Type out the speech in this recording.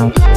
Thank